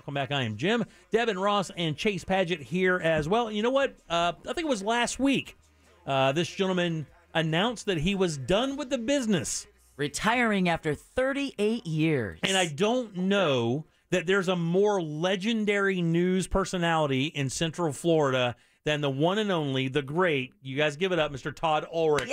Welcome back. I am Jim, Deb and Rauce, and Chase Paget here as well. You know what? Uh, I think it was last week. Uh, this gentleman announced that he was done with the business, retiring after 38 years. and I don't know that there's a more legendary news personality in Central Florida than the one and only, the great. You guys give it up, Mr. Todd Ulrich.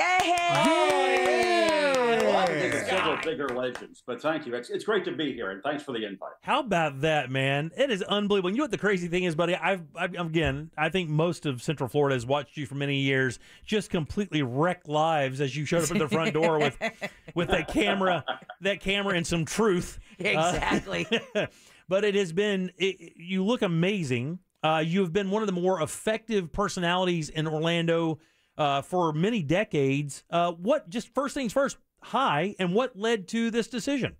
Well, I think there's several bigger legends, but thank you. It's, it's great to be here, and thanks for the invite. How about that, man? It is unbelievable. You know what the crazy thing is, buddy? I've, I've again, I think most of Central Florida has watched you for many years, just completely wreck lives as you showed up at the front door with, with that camera, that camera and some truth. Exactly. Uh, but it has been. It, you look amazing. Uh, you have been one of the more effective personalities in Orlando uh, for many decades. Uh, what? Just first things first. Hi, and what led to this decision?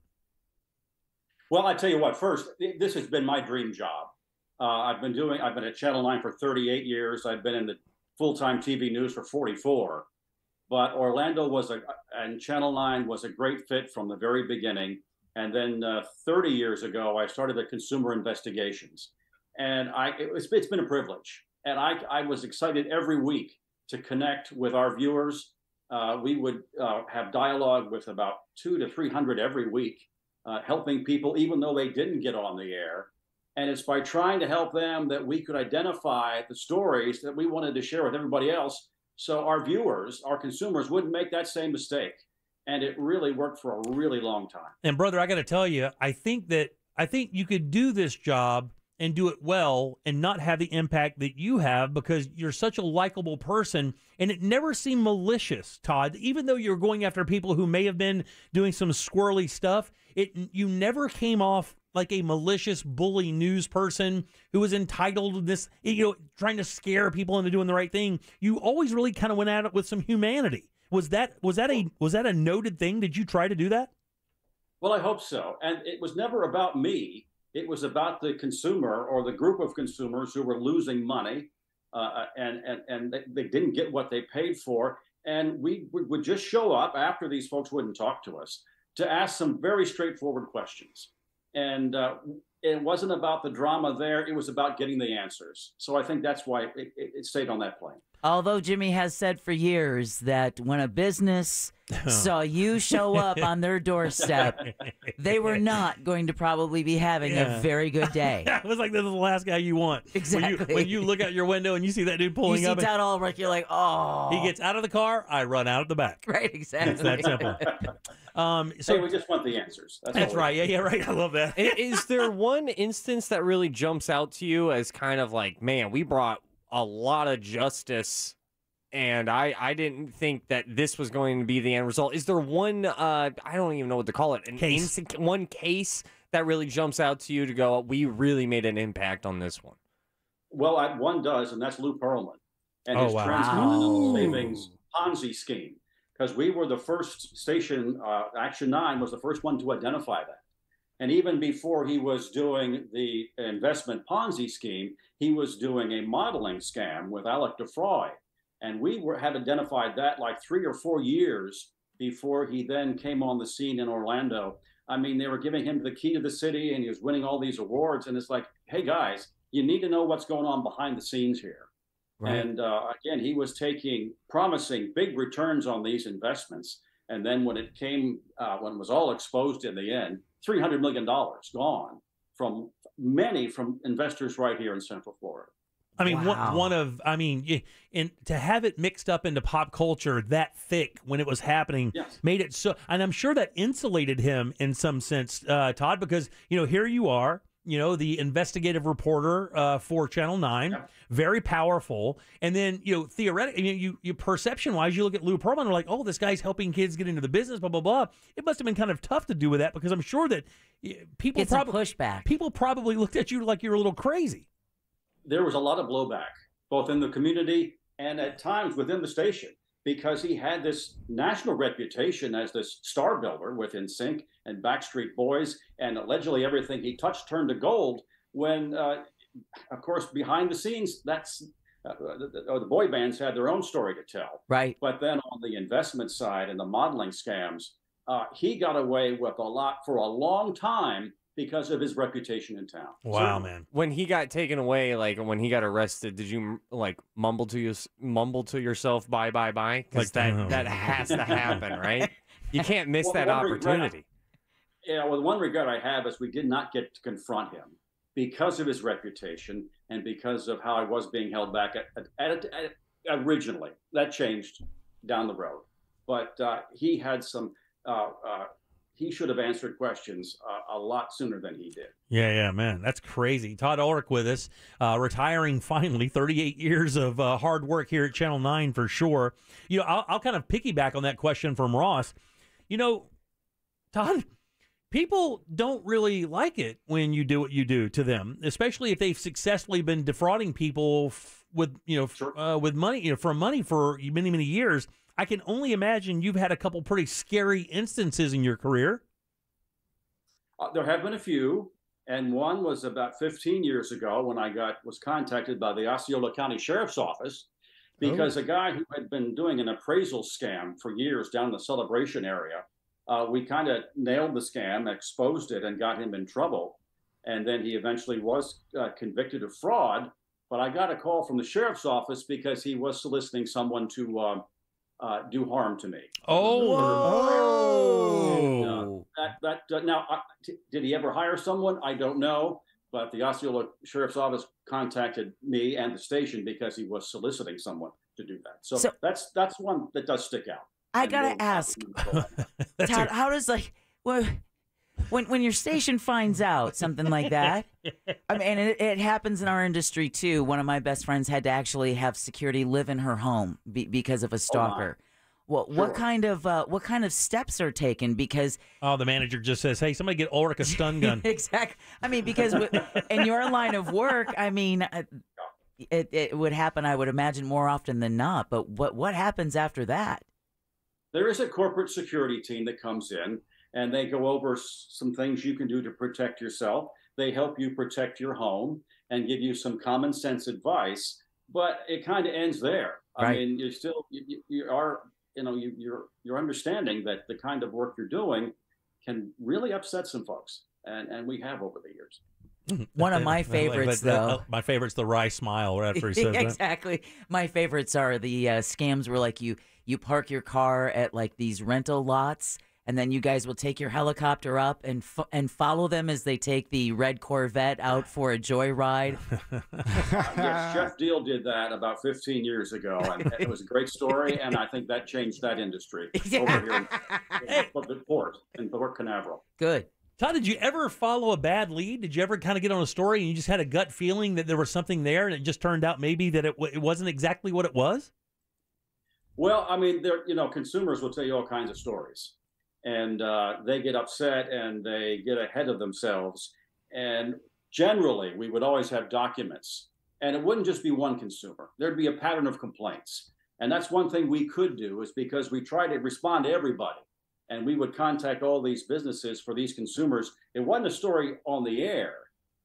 Well, I tell you what. First, this has been my dream job. Uh, I've been doing. I've been at Channel Nine for 38 years. I've been in the full-time TV news for 44. But Orlando was a and Channel Nine was a great fit from the very beginning. And then uh, 30 years ago, I started the Consumer Investigations, and I it it's been a privilege. And I I was excited every week to connect with our viewers. Uh, we would uh, have dialogue with about two to 300 every week uh, helping people even though they didn't get on the air. And it's by trying to help them that we could identify the stories that we wanted to share with everybody else so our viewers, our consumers wouldn't make that same mistake. And it really worked for a really long time. And brother, I got to tell you, I think that I think you could do this job and do it well and not have the impact that you have because you're such a likable person and it never seemed malicious, Todd. Even though you're going after people who may have been doing some squirrely stuff, it you never came off like a malicious bully news person who was entitled to this, you know, trying to scare people into doing the right thing. You always really kind of went at it with some humanity. Was that was that a was that a noted thing? Did you try to do that? Well, I hope so. And it was never about me. It was about the consumer or the group of consumers who were losing money uh, and, and, and they, didn't get what they paid for. And we would, just show up after these folks wouldn't talk to us to ask some very straightforward questions. And uh, it wasn't about the drama there, it was about getting the answers. So I think that's why it, it stayed on that plane. Although Jimmy has said for years that when a business saw you show up on their doorstep, they were not going to probably be having Yeah. a very good day. it was like this is the last guy you want. When you, Exactly. when you look out your window and you see that dude pulling see up, and Todd Ulrich, you're like, oh. he gets out of the car, I run out of the back. right, exactly. It's that simple. Um, so hey, we just want the answers. That's, that's right. Yeah, yeah, right. I love that. is there one instance that really jumps out to you as kind of like, man, we brought a lot of justice and I, I didn't think that this was going to be the end result. Is there one uh I don't even know what to call it, an Case. inci- one case that really jumps out to you to go, we really made an impact on this one? Well, I, one does, and that's Lou Pearlman and Oh, his wow. transcontinental savings Ponzi scheme. Because we were the first station, uh, Action 9 was the first one to identify that. And even before he was doing the investment Ponzi scheme, he was doing a modeling scam with Alec DeFroy. And we were, had identified that like three or four years before he then came on the scene in Orlando. I mean, they were giving him the key to the city and he was winning all these awards. And it's like, hey, guys, you need to know what's going on behind the scenes here. And uh, again, he was taking promising big returns on these investments. And then when it came, uh, when it was all exposed in the end, $300 million gone from many from investors right here in Central Florida. I mean, Wow. one, one of, I mean, and to have it mixed up into pop culture that thick when it was happening Yes. made it so, and I'm sure that insulated him in some sense, uh, Todd, because, you know, here you are, you know, the investigative reporter uh, for Channel 9, Yeah. very powerful. And then, you know, theoretically, I mean, you, you perception wise, you look at Lou Pearlman and are like, oh, this guy's helping kids get into the business, blah, blah, blah. It must have been kind of tough to do with that because I'm sure that people Get some probably, pushback. people probably looked at you like you were a little crazy. there was a lot of blowback, both in the community and at times within the station, because he had this national reputation as this star builder with NSYNC and Backstreet Boys, and allegedly everything he touched turned to gold. When, uh, of course, behind the scenes, that's uh, the, the- the boy bands had their own story to tell. Right. But then on the investment side and the modeling scams, uh, he got away with a lot for a long time because of his reputation in town. Wow, Certainly. man. When he got taken away, like when he got arrested, did you like mumble to you mumble to yourself bye bye bye? Because Like, that that has to happen, right? You can't miss Well, that one regret- opportunity. Yeah, well, the one regret I have is we did not get to confront him because of his reputation and because of how I was being held back at, at, at, at- originally. That changed down the road, but uh, he had some. Uh, uh, he should have answered questions uh, a lot sooner than he did. Yeah, yeah, man, that's crazy. Todd Ulrich with us, uh, retiring finally, 38 years of uh, hard work here at Channel 9 for sure. You know, I'll, I'll kind of piggyback on that question from Rauce. You know, Todd, people don't really like it when you do what you do to them, especially if they've successfully been defrauding people f- with, you know, Sure. uh, with money, you know, for money for many, many years. I can only imagine you've had a couple pretty scary instances in your career. Uh, there have been a few, and one was about 15 years ago when I got was contacted by the Osceola County Sheriff's Office because a guy who had been doing an appraisal scam for years down the Celebration area, uh, we kind of nailed the scam, exposed it, and got him in trouble. And then he eventually was uh, convicted of fraud. But I got a call from the sheriff's office because he was soliciting someone to uh, uh, do harm to me. Whoa. that that uh, now uh, t- did he ever hire someone? I don't know but the osceola sheriff's office contacted me and the station because he was soliciting someone to do that. So, So- that's that's one that does stick out. I gotta ask, That's a- Todd, how does like well, when when your station finds out something like that? I mean, and it, it happens in our industry too. One of my best friends had to actually have security live in her home be, because of a stalker. What what Sure. kind of uh, what kind of steps are taken? Because Oh, the manager just says, "Hey, somebody get Ulrich a stun gun." exactly, I mean, because w- in your line of work, I mean, uh, it it would happen. I would imagine more often than not. But what what happens after that? there is a corporate security team that comes in and they go over some things you can do to protect yourself they help you protect your home and give you some common sense advice but it kind of ends there i mean you're still you, you- you are you know you, you're you're understanding that the kind of work you're doing can really upset some folks and and we have over the years One of my favorites, uh, though. uh, my favorite's the wry smile right after he says that. exactly. My favorites are the uh, scams where like you you park your car at like these rental lots, and then you guys will take your helicopter up and fo- and follow them as they take the red Corvette out for a joyride. yes jeff deal did that about 15 years ago and it was a great story and i think that changed that industry over here in, in the port in port canaveral Good. Todd, did you ever follow a bad lead? Did you ever kind of get on a story and you just had a gut feeling that there was something there, and it just turned out maybe that it, w- it wasn't exactly what it was? Well, I mean, there you know, consumers will tell you all kinds of stories, and uh, they get upset and they get ahead of themselves. And generally, we would always have documents, and it wouldn't just be one consumer. There'd be a pattern of complaints, and that's one thing we could do is because we try to respond to everybody, and we would contact all these businesses for these consumers. It wasn't a story on the air,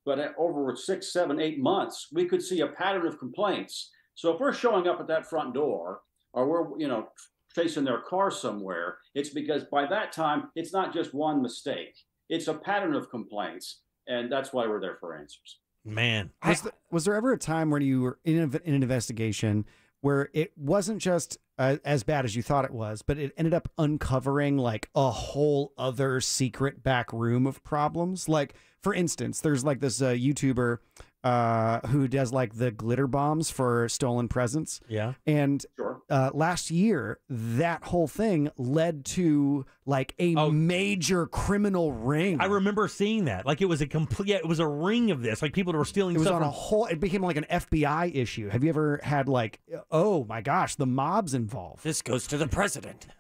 but over six, seven, eight months, we could see a pattern of complaints. So if we're showing up at that front door or we're you know chasing their car somewhere it's because by that time it's not just one mistake. It's a pattern of complaints and that's why we're there for answers. Man, Was, th- was there ever a time when you were in, a, in an investigation where it wasn't just uh, as bad as you thought it was, but it ended up uncovering like a whole other secret back room of problems? Like, for instance, there's like this uh, YouTuber uh, who does like the glitter bombs for stolen presents. yeah. And sure uh, last year, that whole thing led to like a Oh. major criminal ring. I remember seeing that. Like it was a complete, yeah, it was a ring of this. Like people were stealing It was stuff. on a whole. It became like an FBI issue. Have you ever had like, oh my gosh, the mob's involved? This goes to the president.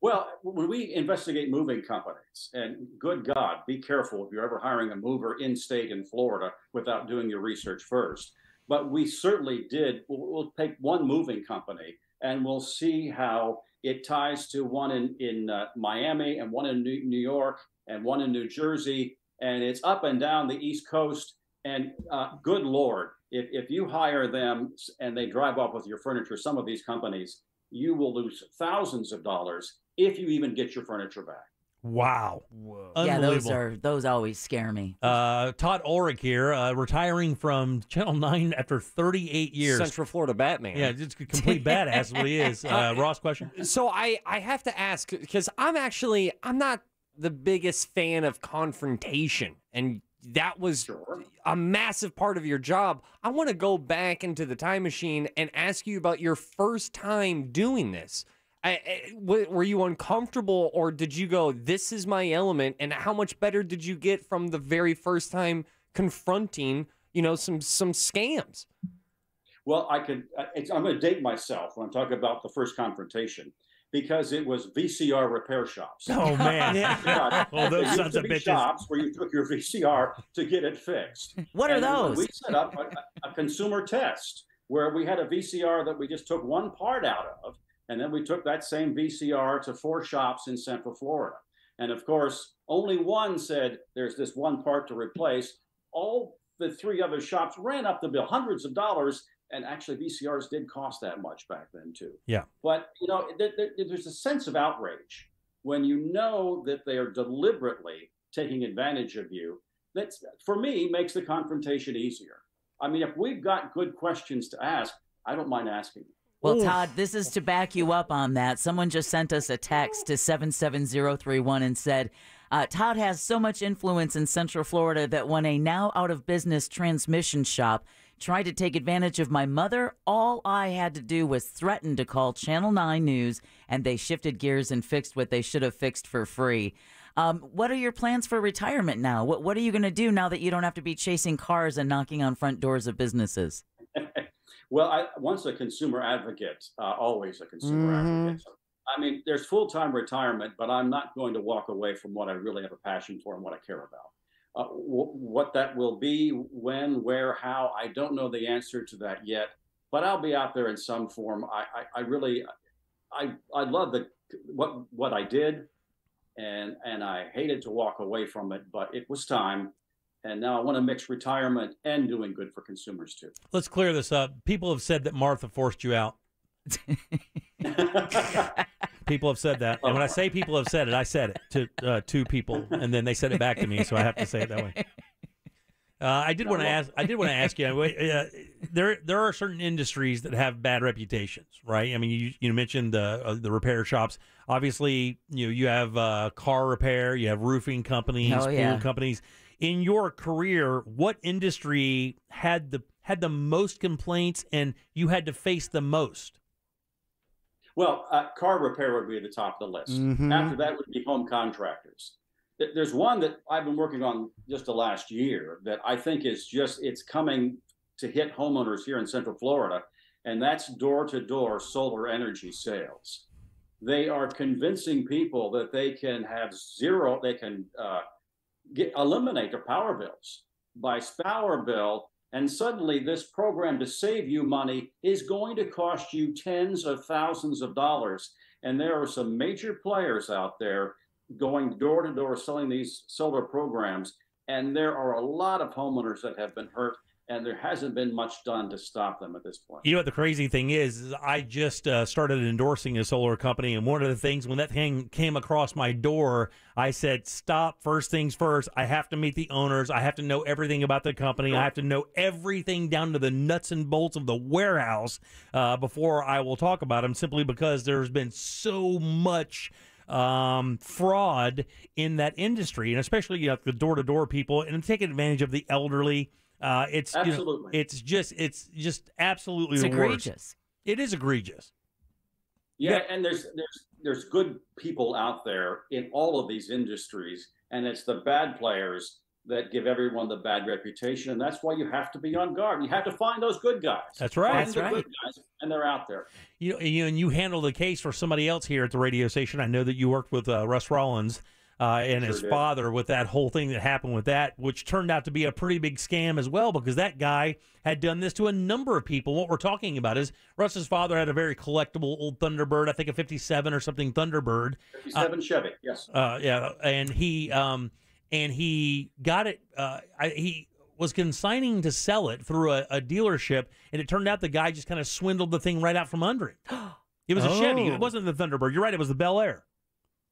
well when we investigate moving companies and good god be careful if you're ever hiring a mover in state in florida without doing your research first. But we certainly did we'll, take one moving company and we'll see how it ties to one in, in uh, miami and one in new, new york and one in new jersey. And it's up and down the east coast. And uh, good lord if, if you hire them and they drive off with your furniture some of these companies you will lose thousands of dollars if you even get your furniture back Wow. Whoa. Yeah, those are those always scare me. Uh, Todd Ulrich here, uh, retiring from Channel 9 after 38 years. Central Florida Batman. Yeah, just a complete badass is what he is. Uh, Rauce, question? So I I have to ask because I'm actually I'm not the biggest fan of confrontation, and that was Sure. a massive part of your job. I want to go back into the time machine and ask you about your first time doing this. I, I- were you uncomfortable, or did you go, "This is my element"? And how much better did you get from the very first time confronting, you know, some some scams? Well, I could. uh, It's, I'm going to date myself when I'm talking about the first confrontation because it was VCR repair shops. Oh, man. God, Oh, those sons of bitches. shops where you took your VCR to get it fixed. What are those? We set up a, a consumer test where we had a VCR that we just took one part out of, and then we took that same VCR to four shops in Central Florida. And of course, only one said there's this one part to replace. All the three other shops ran up the bill, hundreds of dollars, and actually VCRs did cost that much back then too. Yeah. But you know, there, there- there's a sense of outrage when you know that they are deliberately taking advantage of you. That's for me makes the confrontation easier. I mean, if we've got good questions to ask, I don't mind asking. them. Well, Oof. Todd, this is to back you up on that. Someone just sent us a text to 77031 and said, uh, Todd has so much influence in Central Florida that when a now out of business transmission shop tried to take advantage of my mother, all I had to do was threaten to call Channel 9 News, and they shifted gears and fixed what they should have fixed for free. Um, what are your plans for retirement now? What, what are you going to do now that you don't have to be chasing cars and knocking on front doors of businesses? Well, I once a consumer advocate, uh, always a consumer Mhm. advocate. I mean, there's full time retirement, but I'm not going to walk away from what I really have a passion for and what I care about. Uh, w- what that will be, when, where, how, I don't know the answer to that yet. But I'll be out there in some form. I, I, I really, I, I love the what what I did, and and I hated to walk away from it, but it was time. And now I want to mix retirement and doing good for consumers too. Let's clear this up. People have said that Martha forced you out. People have said that, and when I say people have said it, I said it to uh, two people, and then they said it back to me, so I have to say it that way. Uh, I did want to ask. I did want to ask you. Uh, there, there are certain industries that have bad reputations, right? I mean, you you mentioned the uh, the repair shops. Obviously, you know, you have uh, car repair, you have roofing companies, Oh, pool companies. In your career, what industry had the had the most complaints, and you had to face the most? Well, uh, car repair would be at the top of the list. Mhm. After that would be home contractors. There's one that I've been working on just the last year that I think is just it's coming to hit homeowners here in Central Florida, and that's door-to-door solar energy sales. They are convincing people that they can have zero, they can uh, get, eliminate their power bills by power bill and suddenly, this program to save you money is going to cost you tens of thousands of dollars. And there are some major players out there going door to door selling these solar programs. And there are a lot of homeowners that have been hurt, and there hasn't been much done to stop them at this point. You know what the crazy thing is? is I just uh, started endorsing a solar company, and one of the things when that thing came across my door, I said, "Stop! First things first. I have to meet the owners. I have to know everything about the company. I have to know everything down to the nuts and bolts of the warehouse uh, before I will talk about them. Simply because there's been so much." um, fraud in that industry, and especially you know, the door-to-door people, and taking advantage of the elderly. Uh, it's you know, Absolutely. it's just it's just absolutely It's the worst. egregious. It is egregious. Yeah, Yeah. and there's there's there's good people out there in all of these industries, and it's the bad players that give everyone the bad reputation, and that's why you have to be on guard. You have to find those good guys. That's right. Find That's the right. good guys, and they're out there. You know, you and you handle the case for somebody else here at the radio station. I know that you worked with uh, Russ Rollins uh, and his did. father with that whole thing that happened with that, which turned out to be a pretty big scam as well because that guy had done this to a number of people. What we're talking about is Russ's father had a very collectible old Thunderbird, I think a '57 or something Thunderbird. 57 Chevy, yes. Uh, yeah, and he um, and he got it. Uh, I, he was consigning to sell it through a, a dealership, and it turned out the guy just kind of swindled the thing right out from under it. It was a Chevy. Oh. It wasn't the Thunderbird. You're right. It was the Bel Air.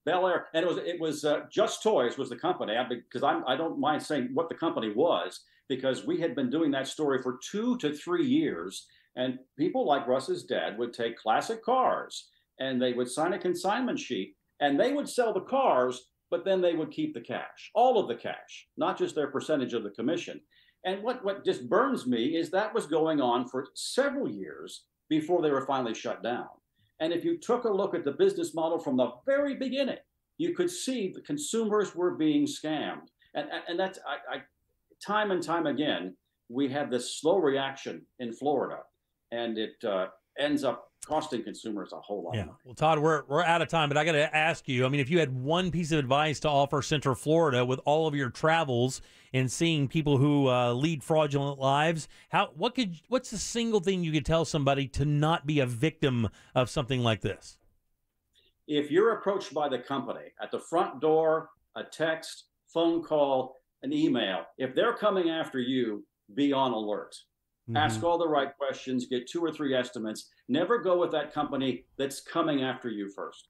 Bel Air, and it was it was uh, Just Toys was the company because I'm I don't mind saying what the company was because we had been doing that story for two to three years, and people like Russ's dad would take classic cars and they would sign a consignment sheet and they would sell the cars, but then they would keep the cash, all of the cash, not just their percentage of the commission. And what what just burns me is that was going on for several years before they were finally shut down. And if you took a look at the business model from the very beginning, you could see the consumers were being scammed. And, and that's, I, I, time and time again, we have this slow reaction in Florida, and it uh, ends up costing consumers a whole lot. Yeah. Well, Todd, we're we're out of time, but I got to ask you. I mean, if you had one piece of advice to offer Central Florida with all of your travels and seeing people who uh, lead fraudulent lives, how what could what's the single thing you could tell somebody to not be a victim of something like this? If you're approached by the company at the front door, a text, phone call, an email, if they're coming after you, be on alert. Mm-hmm. Ask all the right questions, get two or three estimates. Never go with that company that's coming after you first.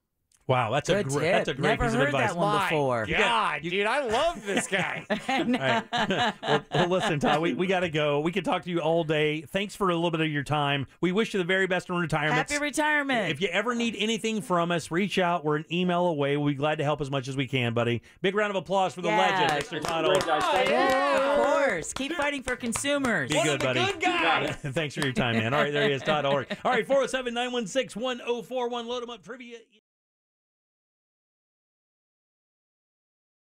Wow, that's Good a great tip. that's a great Never piece of heard advice. that one My before. God, dude, I love this guy. All right. well, well, listen, Todd, we, we got to go. We could talk to you all day. Thanks for a little bit of your time. We wish you the very best in retirement. Happy retirement. If you ever need anything from us, reach out. We're an email away. We'll be glad to help as much as we can, buddy. Big round of applause for the Yeah. legend, Mr. Todd Great, Ulrich. guys. Thank you. of course. Keep fighting for consumers. Be One good, of the buddy. good guys. Thanks for your time, man. All right, there he is, Todd Ulrich. All right, 407 916 1041. Load him up trivia.